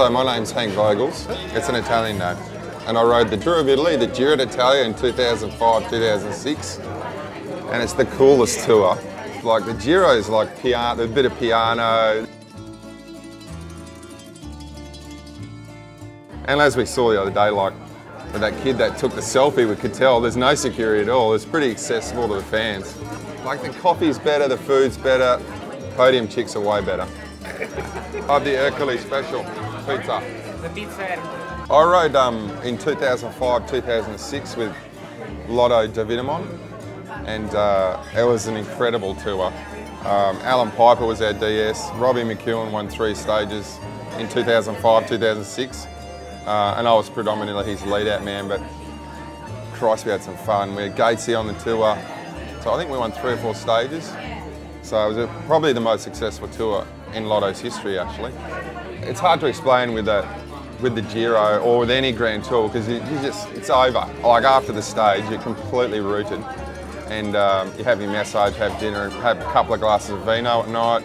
So my name's Henk Vogels. It's an Italian name. And I rode the Tour of Italy, the Giro d'Italia in 2005, 2006. And it's the coolest tour. Like the Giro is like piano, a bit of piano. And as we saw the other day, like that kid that took the selfie we could tell there's no security at all. It's pretty accessible to the fans. Like the coffee's better, the food's better, podium chicks are way better. I have the Ercole special pizza. The pizza. I rode um, in 2005, 2006 with Lotto Davitamon, and uh, it was an incredible tour. Um, Allan Peiper was our DS. Robbie McEwen won three stages in 2005, 2006, uh, and I was predominantly his lead-out man. But Christ, we had some fun. We had Gatesy on the tour, so I think we won three or four stages. So it was a, probably the most successful tour in Lotto's history, actually. It's hard to explain with the with the Giro or with any Grand Tour because you, you, just it's over. Like after the stage, you're completely rooted, and um, you have your massage, have dinner, have a couple of glasses of vino at night,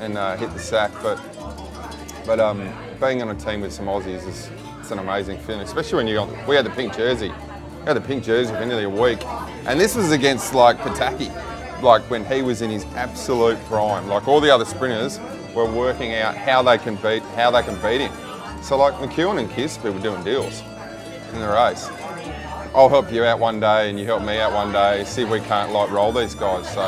and uh, hit the sack. But but um, being on a team with some Aussies is it's an amazing feeling, especially when you got, we had the pink jersey. We had the pink jersey for nearly a week, and this was against like Petacchi, like when he was in his absolute prime. Like all the other sprinters were working out how they can beat how they can beat him. So like McEwen and Kisby were doing deals in the race. I'll help you out one day and you help me out one day. See if we can't like roll these guys. So